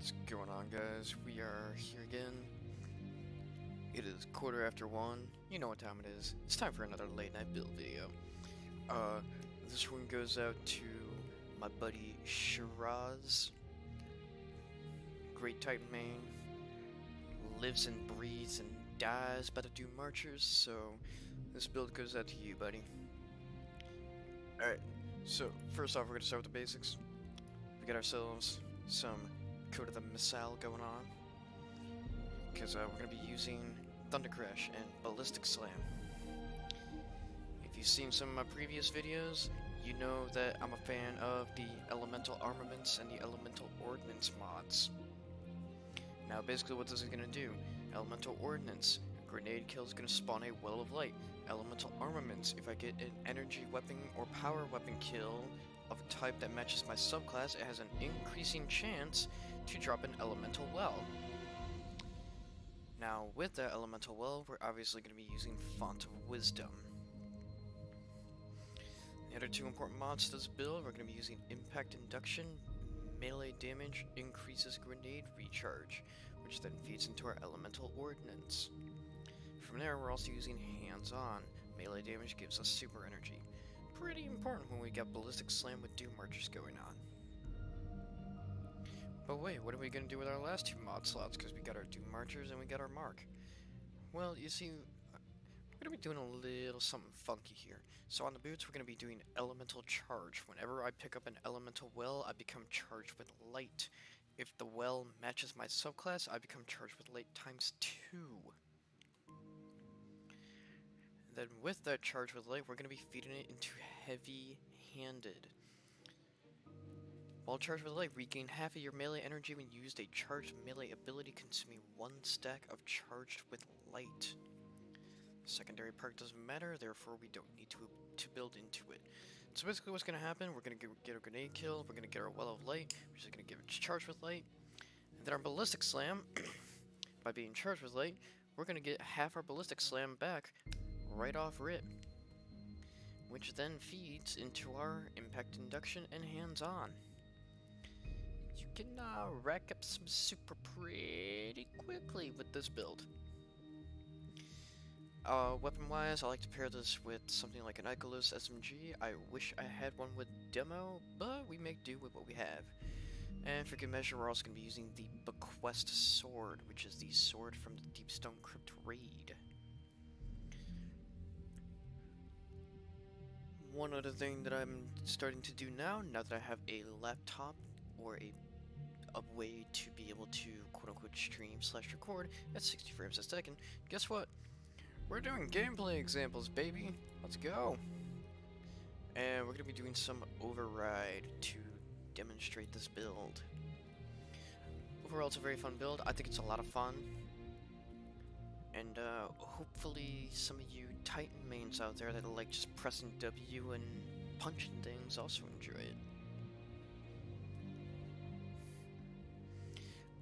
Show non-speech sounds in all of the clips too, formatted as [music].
What's going on, guys? We are here again. It is quarter after one. You know what time it is. It's time for another late night build video. Uh, this one goes out to my buddy Shiraz. Great Titan main. Lives and breathes and dies by the Dunemarchers, so this build goes out to you, buddy. Alright, so first off, we're gonna start with the basics. We got ourselves some Code of the Missile going on. Because uh, we're going to be using Thunder Crash and Ballistic Slam. If you've seen some of my previous videos, you know that I'm a fan of the Elemental Armaments and the Elemental Ordnance mods. Now basically what this is going to do, Elemental Ordnance, Grenade kill is going to spawn a Well of Light. Elemental Armaments, if I get an energy weapon or power weapon kill, of a type that matches my subclass, it has an increasing chance to drop an elemental well. Now, with that elemental well, we're obviously going to be using Font of Wisdom. The other two important mods to this build, we're going to be using Impact Induction, melee damage increases grenade recharge, which then feeds into our elemental ordnance. From there, we're also using Hands On, melee damage gives us super energy pretty important when we got Ballistic Slam with Dunemarchers going on. But wait, what are we going to do with our last two mod slots? Because we got our Dunemarchers and we got our Mark. Well, you see, we're going to be doing a little something funky here. So on the boots, we're going to be doing Elemental Charge. Whenever I pick up an Elemental Well, I become charged with Light. If the well matches my subclass, I become charged with Light times 2. Then with that charge with light, we're going to be feeding it into heavy-handed. While charged with light, regain half of your melee energy when used a charged melee ability consuming one stack of charged with light. Secondary perk doesn't matter, therefore we don't need to, to build into it. So basically what's going to happen, we're going to get, get a grenade kill, we're going to get our well of light, we're just going to give it charged with light, and then our ballistic slam, [coughs] by being charged with light, we're going to get half our ballistic slam back right off rip, which then feeds into our impact induction and hands-on. You can uh, rack up some super pretty quickly with this build. Uh, Weapon-wise, I like to pair this with something like an Ikelos SMG. I wish I had one with demo, but we make do with what we have. And for good measure, we're also going to be using the Bequest Sword, which is the sword from the Deepstone Crypt Raid. One other thing that I'm starting to do now, now that I have a laptop or a a way to be able to quote-unquote stream slash record at 60 frames a second, guess what? We're doing gameplay examples, baby! Let's go! And we're going to be doing some override to demonstrate this build. Overall, it's a very fun build. I think it's a lot of fun. And uh, hopefully some of you Titan mains out there that like just pressing W and punching things also enjoy it.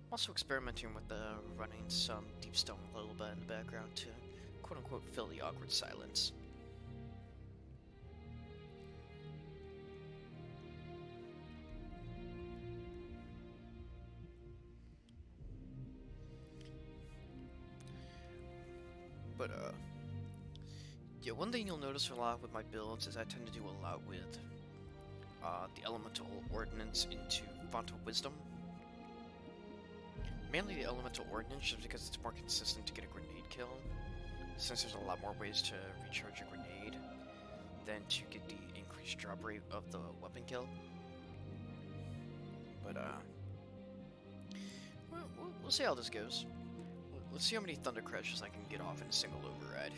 I'm also experimenting with uh, running some Deepstone Lullaby in the background to quote-unquote fill the awkward silence. But, uh, yeah, one thing you'll notice a lot with my builds is I tend to do a lot with uh, the Elemental Ordnance into Font of Wisdom. Mainly the Elemental Ordnance, just because it's more consistent to get a grenade kill, since there's a lot more ways to recharge a grenade than to get the increased drop rate of the weapon kill. But, uh, we'll, we'll see how this goes. Let's see how many Thunder Crashes I can get off in a single override.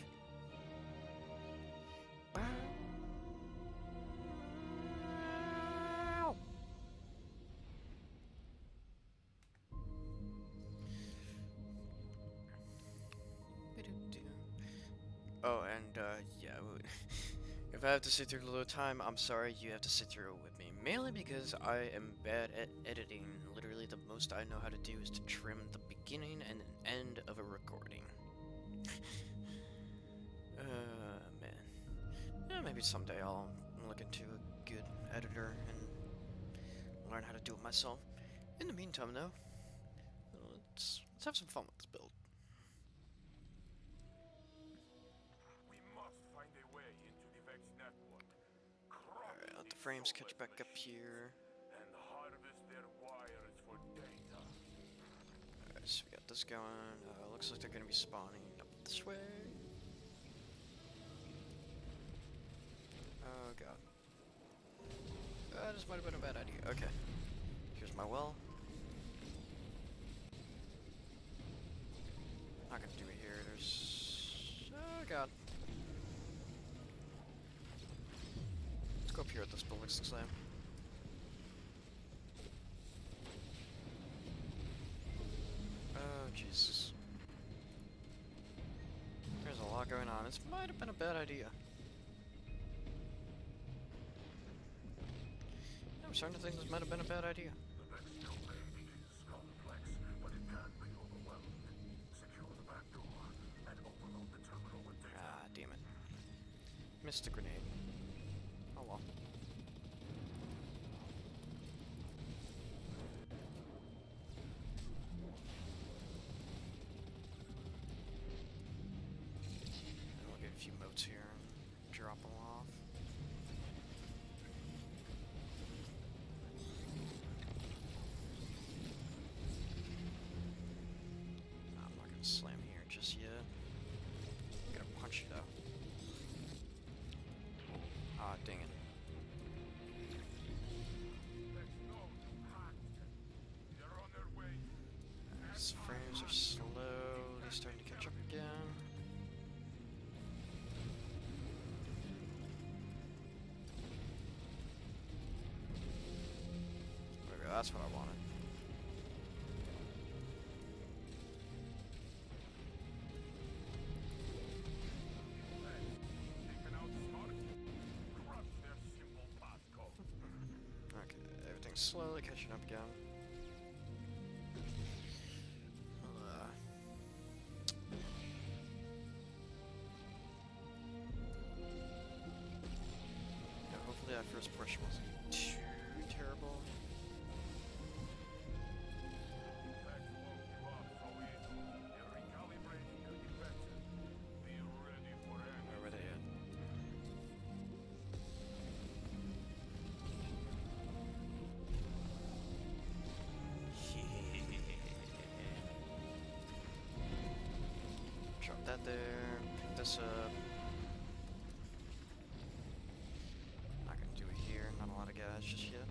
Have to sit through a little time, I'm sorry you have to sit through it with me. Mainly because I am bad at editing. Literally, the most I know how to do is to trim the beginning and end of a recording. [sighs] uh, man. Yeah, maybe someday I'll look into a good editor and learn how to do it myself. In the meantime, though, let's let's have some fun with this build. Frames catch back up here. Alright, so we got this going. Uh, looks like they're gonna be spawning up this way. Oh god. Uh, this might have been a bad idea. Okay. Here's my well. Not gonna do it here. There's. Oh god. Let's go up here at this building slam. Oh Jesus. There's a lot going on. This might have been a bad idea. I'm starting to think this might have been a bad idea. The Vex domain is complex, but it can be overwhelmed. Secure the back door and overload the terminal with data. Ah, damn it. Missed the grenade. That's what I wanted. Okay, everything's slowly catching up again. Uh, yeah, hopefully that first push wasn't too that there. Pick this up. Not gonna do it here. Not a lot of guys just yet.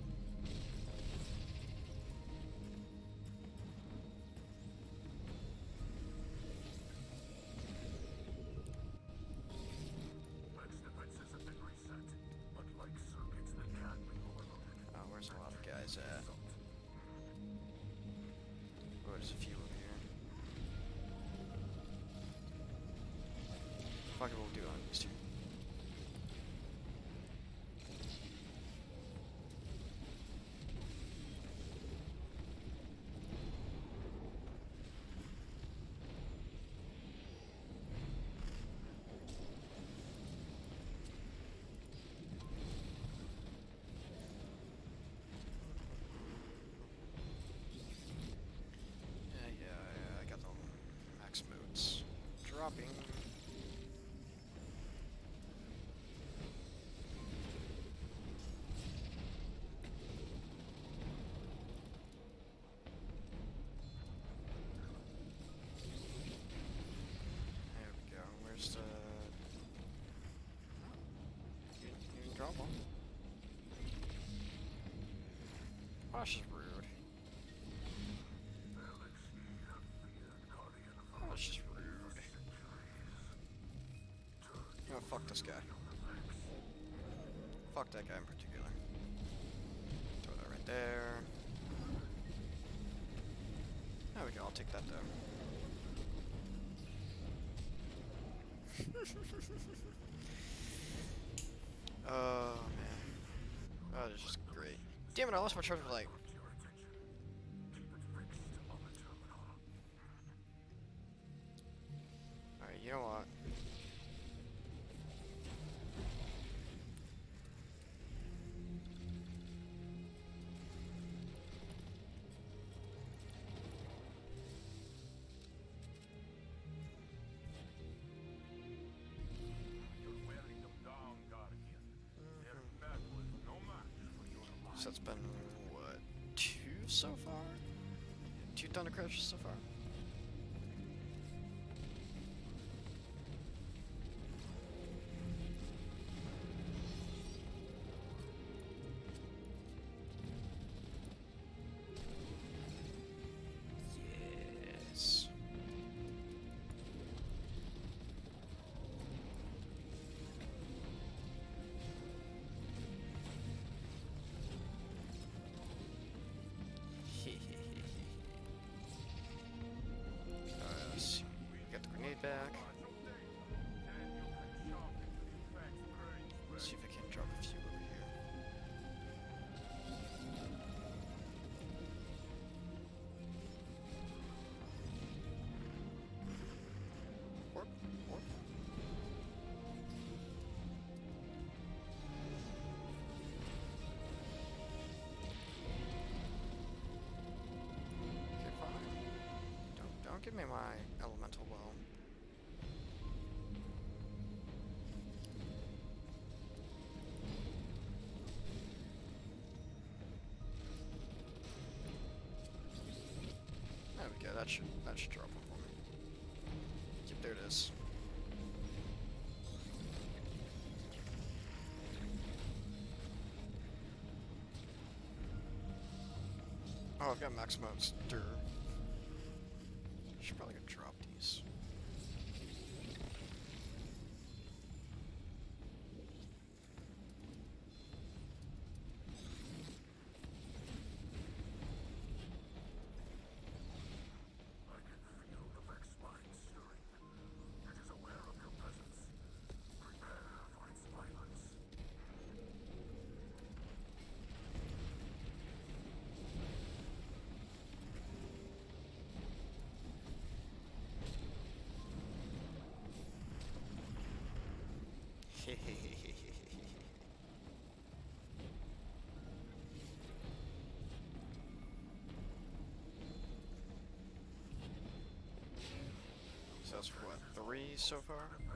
Oh, where's a lot of guys at? Oh, there's a few over here. Fuck it, we'll do it on these two. Yeah, yeah, yeah, I got the max modes. Dropping. There we go. Where's the... You, you didn't drop one? Oh, that's rude. Oh, that's just rude. Know, fuck this guy. Fuck that guy in particular. Throw that right there. There we go, I'll take that though. [laughs] oh man. Oh, is great. Damn it, I lost my charger light. Two thunder crashes so far. Don't give me my elemental well. There we go. That should that should drop one for me. Yep, there it is. Oh, I've got max mode stir. Should probably go drop these. I can feel the Vex mind stirring. It is aware of your presence. Prepare for its violence. What three so far.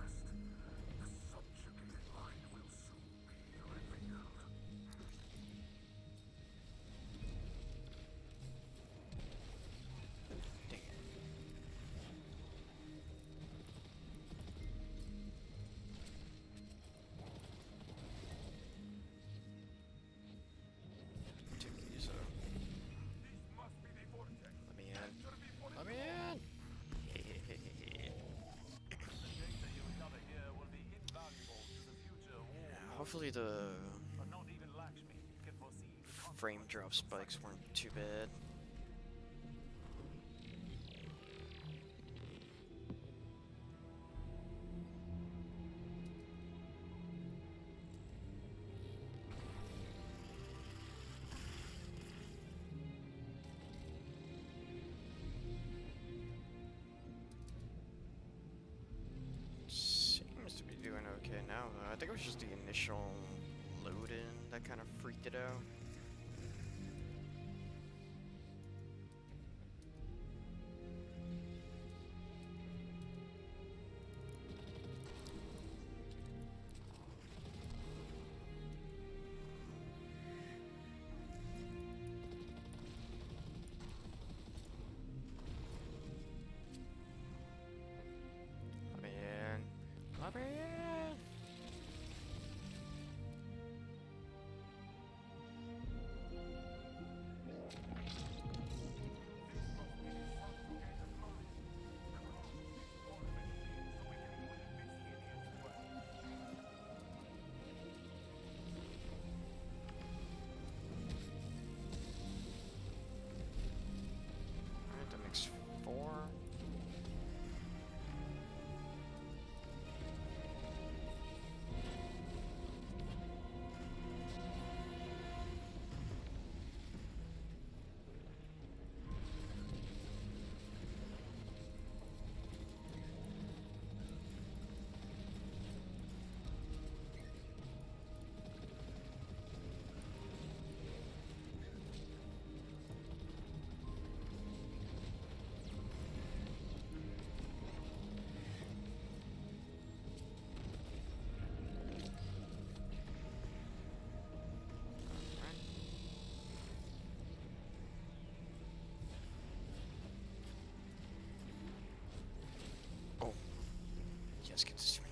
Hopefully the frame drop spikes weren't too bad. Initial load in that kind of freaked it out. Yes, get this to me.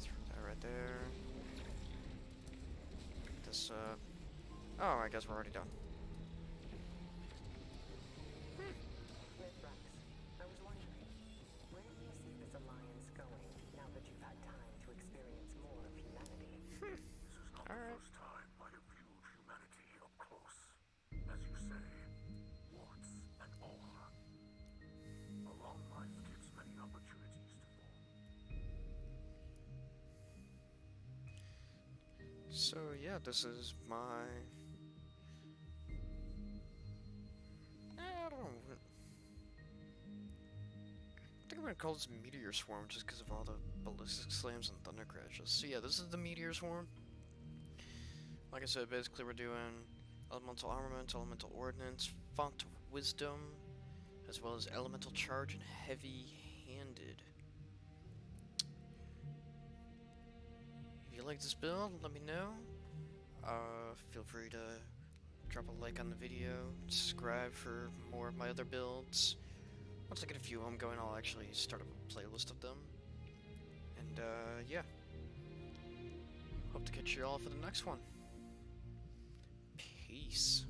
Throw that right there. This, uh. Oh, I guess we're already done. So yeah, this is my. Eh, I don't know. I think I'm gonna call this Meteor Swarm just because of all the ballistic slams and thunder crashes. So yeah, this is the Meteor Swarm. Like I said, basically we're doing elemental armament, elemental ordnance, font of wisdom, as well as elemental charge and heavy-handed. If you like this build, let me know. Uh, feel free to drop a like on the video, subscribe for more of my other builds. Once I get a few of them going, I'll actually start a playlist of them. And, uh, yeah. Hope to catch you all for the next one. Peace.